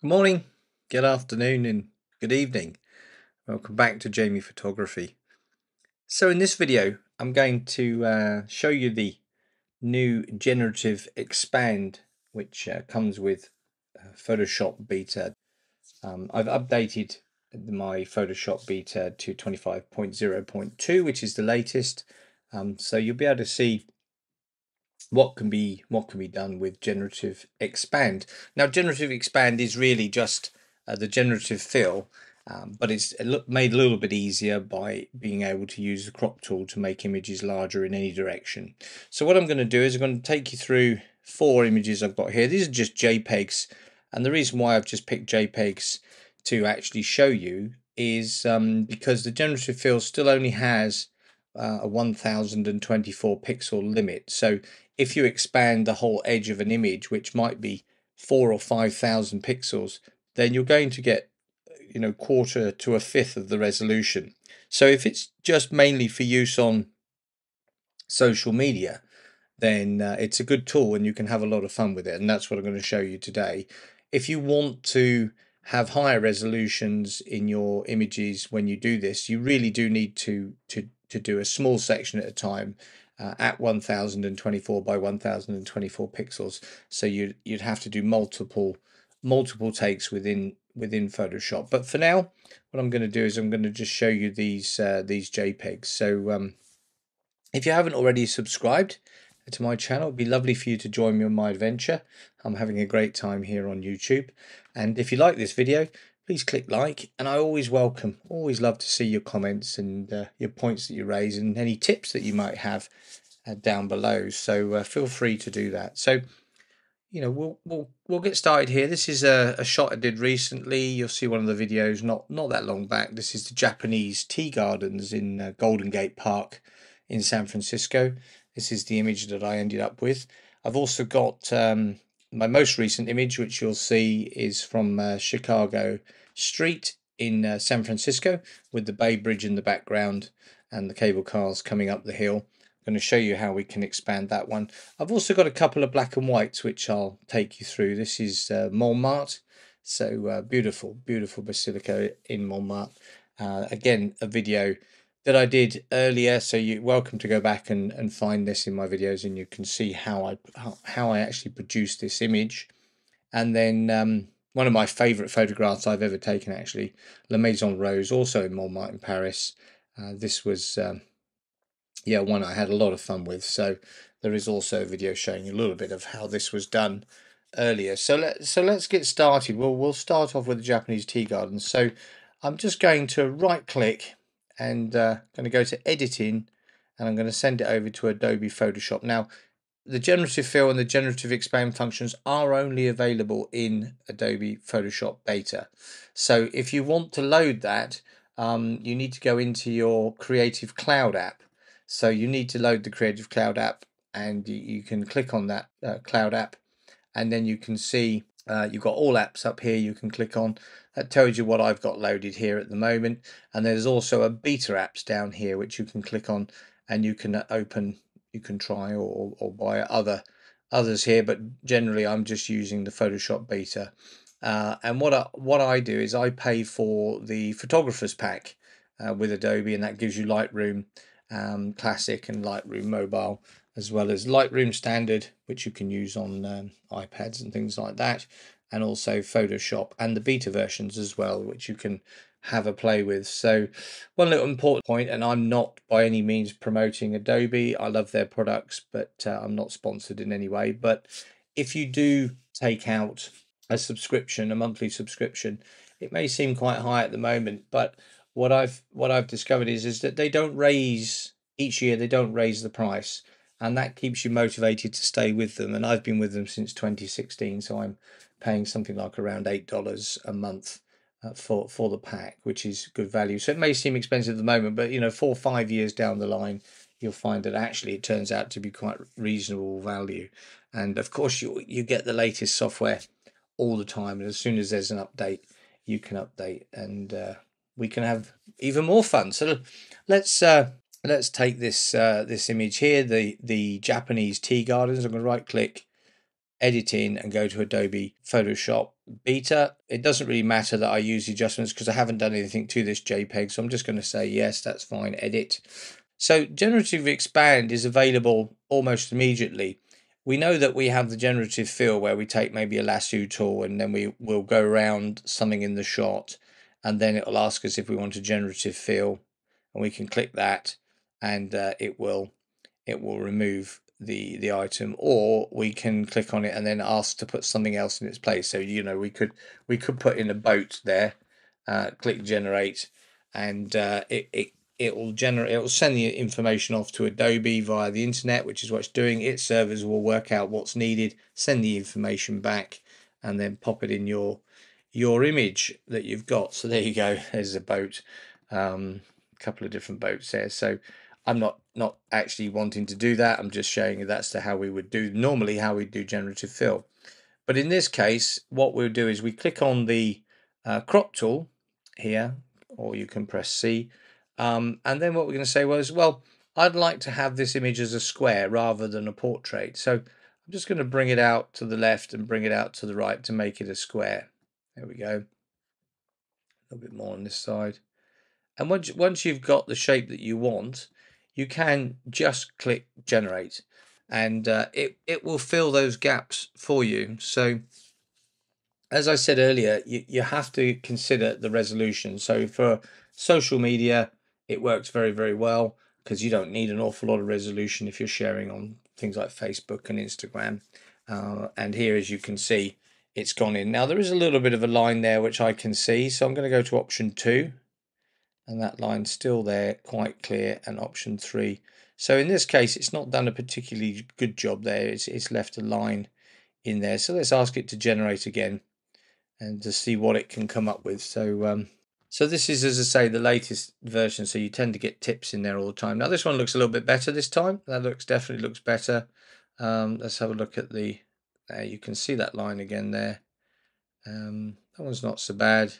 Good morning, good afternoon, and good evening. Welcome back to Jamie Photography. So in this video, I'm going to uh, show you the new generative expand, which uh, comes with uh, Photoshop Beta. Um, I've updated my Photoshop Beta to 25.0.2, which is the latest. Um, so you'll be able to see what can be what can be done with generative expand. Now, generative expand is really just uh, the generative fill, um, but it's made a little bit easier by being able to use the crop tool to make images larger in any direction. So what I'm going to do is I'm going to take you through four images I've got here. These are just JPEGs, and the reason why I've just picked JPEGs to actually show you is um, because the generative fill still only has uh, a 1024 pixel limit. So if you expand the whole edge of an image, which might be four or 5,000 pixels, then you're going to get, you know, quarter to a fifth of the resolution. So if it's just mainly for use on social media, then uh, it's a good tool and you can have a lot of fun with it. And that's what I'm going to show you today. If you want to have higher resolutions in your images when you do this, you really do need to to to do a small section at a time uh, at 1024 by 1024 pixels. So you'd you'd have to do multiple multiple takes within within Photoshop. But for now, what I'm going to do is I'm going to just show you these uh, these JPEGs. So um, if you haven't already subscribed to my channel, it'd be lovely for you to join me on my adventure. I'm having a great time here on YouTube. And if you like this video, please click like and I always welcome always love to see your comments and uh, your points that you raise and any tips that you might have uh, down below. So uh, feel free to do that. So you know we'll we'll we'll get started here. This is a, a shot I did recently. You'll see one of the videos not not that long back. This is the Japanese tea gardens in uh, Golden Gate Park in San Francisco. This is the image that I ended up with. I've also got um, my most recent image, which you'll see, is from uh, Chicago Street in uh, San Francisco with the Bay Bridge in the background and the cable cars coming up the hill. I'm going to show you how we can expand that one. I've also got a couple of black and whites which I'll take you through. This is uh, Montmartre, so uh, beautiful, beautiful basilica in Montmartre. Uh, again, a video that I did earlier. So you're welcome to go back and, and find this in my videos and you can see how I how, how I actually produced this image. And then um, one of my favourite photographs I've ever taken actually, La Maison Rose, also in Montmartre in Paris. Uh, this was um, yeah one I had a lot of fun with. So there is also a video showing a little bit of how this was done earlier. So let so let's get started. Well, we'll start off with the Japanese tea gardens. So I'm just going to right click and uh, going to go to editing and I'm going to send it over to Adobe Photoshop. Now, the generative fill and the generative expand functions are only available in Adobe Photoshop beta. So if you want to load that, um, you need to go into your Creative Cloud app. So you need to load the Creative Cloud app and you, can click on that uh, Cloud app and then you can see uh, you've got all apps up here you can click on. That tells you what I've got loaded here at the moment. And there's also a beta apps down here which you can click on and you can uh, open, you can try or, or buy other others here. But generally I'm just using the Photoshop beta. Uh, and what I, what I do is I pay for the photographer's pack uh, with Adobe and that gives you Lightroom um, Classic and Lightroom Mobile as well as Lightroom Standard, which you can use on um, iPads and things like that, and also Photoshop and the beta versions as well, which you can have a play with. So, one little important point, and I'm not by any means promoting Adobe. I love their products, but uh, I'm not sponsored in any way. But if you do take out a subscription, a monthly subscription, it may seem quite high at the moment, but what I've what I've discovered is is that they don't raise each year. They don't raise the price and that keeps you motivated to stay with them. And I've been with them since 2016, so I'm paying something like around eight dollars a month uh, for for the pack, which is good value. So it may seem expensive at the moment, but you know, four or five years down the line, you'll find that actually it turns out to be quite reasonable value. And of course, you you get the latest software all the time, and as soon as there's an update, you can update, and uh, we can have even more fun. So let's uh, let's take this uh, this image here, the the Japanese tea gardens. I'm going to right click edit in and go to Adobe Photoshop Beta. It doesn't really matter that I use the adjustments because I haven't done anything to this JPEG. So I'm just going to say, yes, that's fine, edit. So generative expand is available almost immediately. We know that we have the generative fill where we take maybe a lasso tool and then we will go around something in the shot and then it'll ask us if we want a generative fill and we can click that and uh, it will it will remove the the item or we can click on it and then ask to put something else in its place. So you know we could we could put in a boat there uh, click generate and uh, it, it it will generate it will send the information off to Adobe via the internet which is what it's doing. Its servers will work out what's needed send the information back and then pop it in your your image that you've got. So there you go. There's a boat. Um, a couple of different boats there. So I'm not not actually wanting to do that I'm just showing you that's to how we would do normally how we do generative fill but in this case what we'll do is we click on the uh, crop tool here or you can press C um, and then what we're going to say was, well, I'd like to have this image as a square rather than a portrait. So I'm just going to bring it out to the left and bring it out to the right to make it a square. There we go. A little bit more on this side. And once, once you've got the shape that you want, you can just click generate and uh, it, it will fill those gaps for you. So as I said earlier, you, you have to consider the resolution. So for social media, it works very, very well because you don't need an awful lot of resolution if you're sharing on things like Facebook and Instagram. Uh, and here, as you can see, it's gone in. Now, there is a little bit of a line there which I can see. So I'm going to go to option two. And that line's still there, quite clear, and option three. So in this case, it's not done a particularly good job there. It's, it's left a line in there. So let's ask it to generate again and to see what it can come up with. So um, so this is, as I say, the latest version. So you tend to get tips in there all the time. Now this one looks a little bit better this time. That looks definitely looks better. Um, let's have a look at the. Uh, you can see that line again there. Um, that one's not so bad.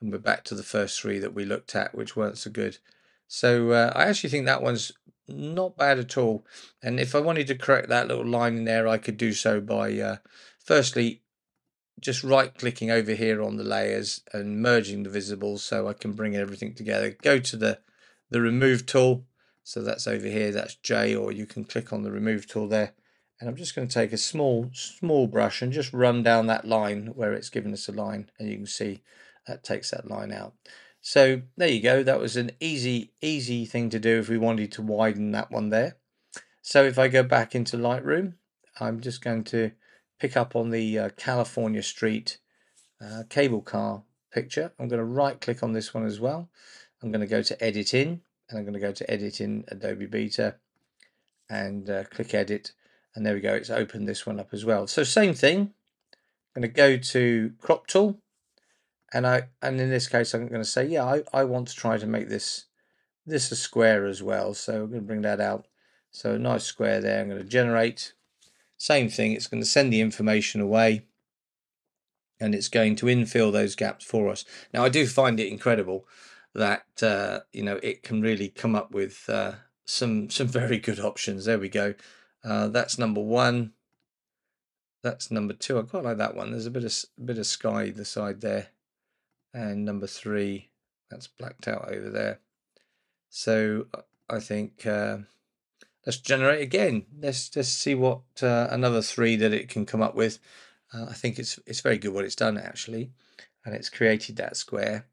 And we're back to the first three that we looked at, which weren't so good. So uh, I actually think that one's not bad at all. And if I wanted to correct that little line in there, I could do so by uh, firstly just right clicking over here on the layers and merging the visibles so I can bring everything together. Go to the, the remove tool. So that's over here, that's J, or you can click on the remove tool there. And I'm just going to take a small, small brush and just run down that line where it's given us a line. And you can see that takes that line out. So there you go. That was an easy, easy thing to do if we wanted to widen that one there. So if I go back into Lightroom, I'm just going to pick up on the uh, California Street uh, cable car picture. I'm going to right click on this one as well. I'm going to go to edit in and I'm going to go to edit in Adobe Beta and uh, click edit and there we go it's opened this one up as well so same thing I'm going to go to crop tool and I and in this case I'm going to say yeah I, I want to try to make this this a square as well so I'm going to bring that out so a nice square there I'm going to generate same thing, it's going to send the information away and it's going to infill those gaps for us. Now, I do find it incredible that, uh, you know, it can really come up with uh, some, some very good options. There we go. Uh, that's number one. That's number two. I quite like that one. There's a bit of a bit of sky the side there. And number three, that's blacked out over there. So I think uh, let's generate again. Let's just see what uh, another three that it can come up with. Uh, I think it's it's very good what it's done actually, and it's created that square.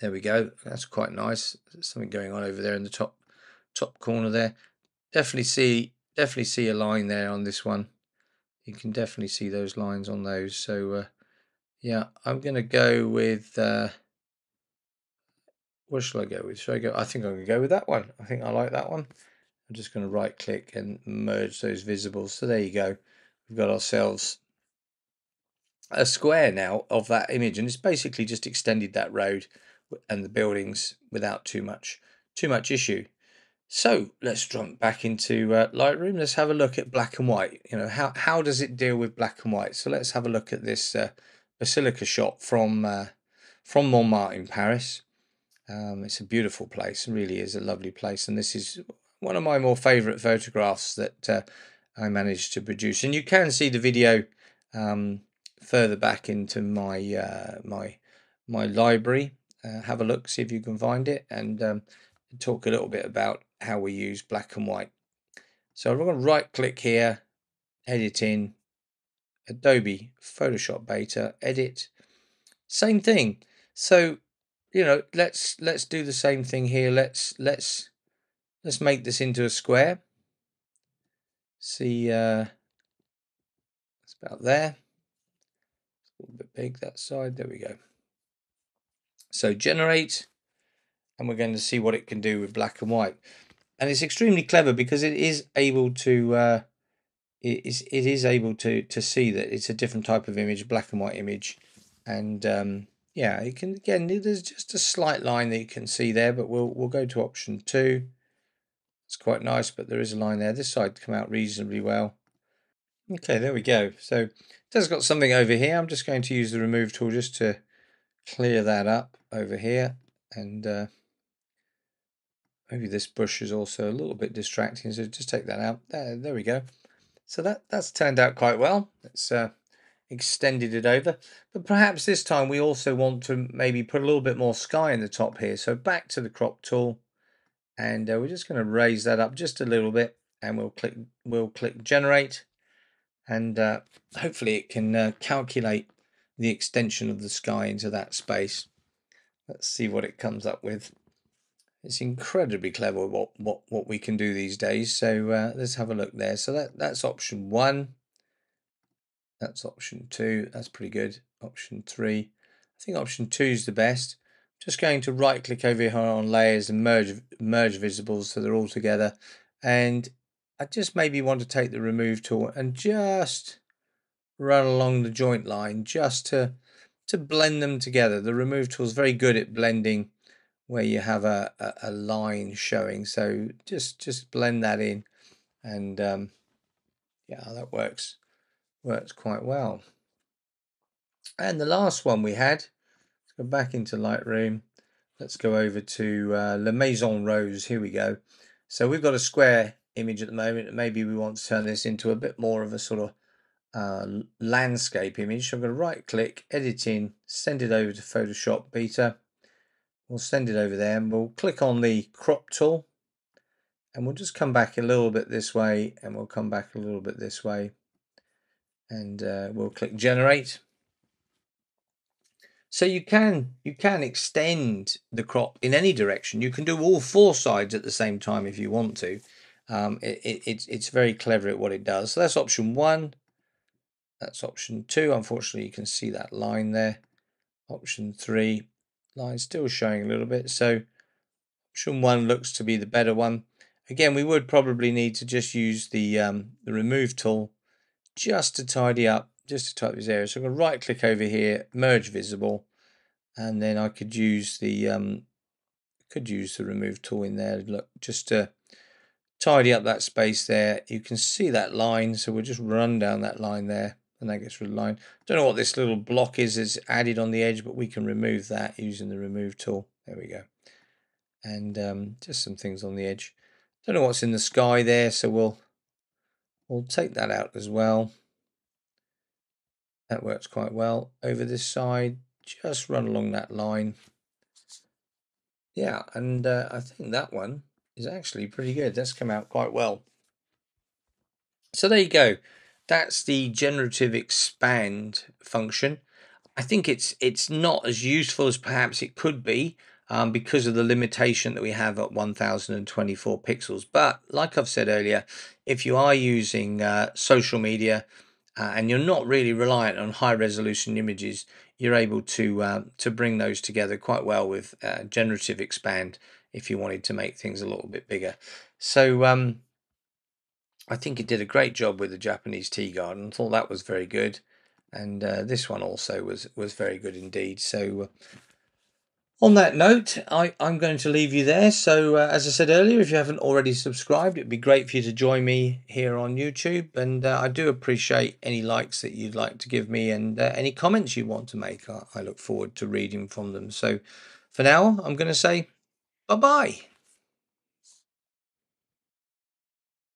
There we go. That's quite nice. There's something going on over there in the top top corner there. Definitely see definitely see a line there on this one. You can definitely see those lines on those. So uh, yeah, I'm gonna go with. Uh, what shall I go with? Should I go? I think I'm to go with that one. I think I like that one. I'm just going to right click and merge those visibles. So there you go. We've got ourselves a square now of that image and it's basically just extended that road and the buildings without too much too much issue. So let's jump back into uh, Lightroom. Let's have a look at black and white. You know, how, how does it deal with black and white? So let's have a look at this uh, Basilica shot from, uh, from Montmartre in Paris. Um, it's a beautiful place, really is a lovely place. And this is one of my more favourite photographs that uh, I managed to produce. And you can see the video um, further back into my uh, my my library. Uh, have a look, see if you can find it, and um, talk a little bit about how we use black and white. So I'm going to right click here, edit in, Adobe Photoshop Beta, edit, same thing. So, you know, let's let's do the same thing here. Let's let's let's make this into a square. See, uh, it's about there. It's a little bit big that side. There we go. So generate, and we're going to see what it can do with black and white. And it's extremely clever because it is able to uh, it is it is able to to see that it's a different type of image, black and white image, and um, yeah, you can again. There's just a slight line that you can see there, but we'll we'll go to option two. It's quite nice, but there is a line there. This side come out reasonably well. Okay, there we go. So it has got something over here. I'm just going to use the remove tool just to clear that up over here and uh, maybe this brush is also a little bit distracting so just take that out there there we go so that that's turned out quite well. It's uh, extended it over. But perhaps this time we also want to maybe put a little bit more sky in the top here. So back to the crop tool. And uh, we're just going to raise that up just a little bit and we'll click we'll click generate. And uh, hopefully it can uh, calculate the extension of the sky into that space. Let's see what it comes up with. It's incredibly clever what, what, what we can do these days. So uh, let's have a look there. So that, that's option one. That's option two. That's pretty good. Option three. I think option two is the best. Just going to right click over here on layers and merge merge visibles so they're all together. And I just maybe want to take the remove tool and just run along the joint line just to to blend them together. The remove tool is very good at blending where you have a, a, a, line showing. So just just blend that in and um, yeah, that works works quite well. And the last one we had, let's go back into Lightroom. Let's go over to uh, La Maison Rose. Here we go. So we've got a square image at the moment. Maybe we want to turn this into a bit more of a sort of uh, landscape image. So I'm going to right click, edit in, send it over to Photoshop Beta. We'll send it over there and we'll click on the crop tool and we'll just come back a little bit this way and we'll come back a little bit this way and uh, we'll click generate. So you can you can extend the crop in any direction. You can do all four sides at the same time if you want to. Um, it, it, it's, it's very clever at what it does. So that's option one. That's option two. Unfortunately, you can see that line there. Option three, line still showing a little bit. So option one looks to be the better one. Again, we would probably need to just use the, um, the remove tool just to tidy up, just to tidy these areas. So I'm going to right click over here, merge visible, and then I could use the um, could use the remove tool in there. Look, just to tidy up that space there. You can see that line, so we'll just run down that line there and that gets rid of the line. Don't know what this little block is that's added on the edge, but we can remove that using the remove tool. There we go. And um, just some things on the edge. Don't know what's in the sky there, so we'll we'll take that out as well. That works quite well. Over this side, just run along that line. Yeah, and uh, I think that one is actually pretty good. That's come out quite well. So there you go that's the generative expand function. I think it's it's not as useful as perhaps it could be um, because of the limitation that we have at 1024 pixels. But like I've said earlier, if you are using uh, social media uh, and you're not really reliant on high resolution images, you're able to uh, to bring those together quite well with uh, generative expand if you wanted to make things a little bit bigger. So um, I think it did a great job with the Japanese tea garden. I thought that was very good, and uh, this one also was was very good indeed. So. Uh, on that note, I, I'm going to leave you there. So, uh, as I said earlier, if you haven't already subscribed, it'd be great for you to join me here on YouTube. And uh, I do appreciate any likes that you'd like to give me and uh, any comments you want to make. I, I look forward to reading from them. So, for now, I'm going to say bye bye.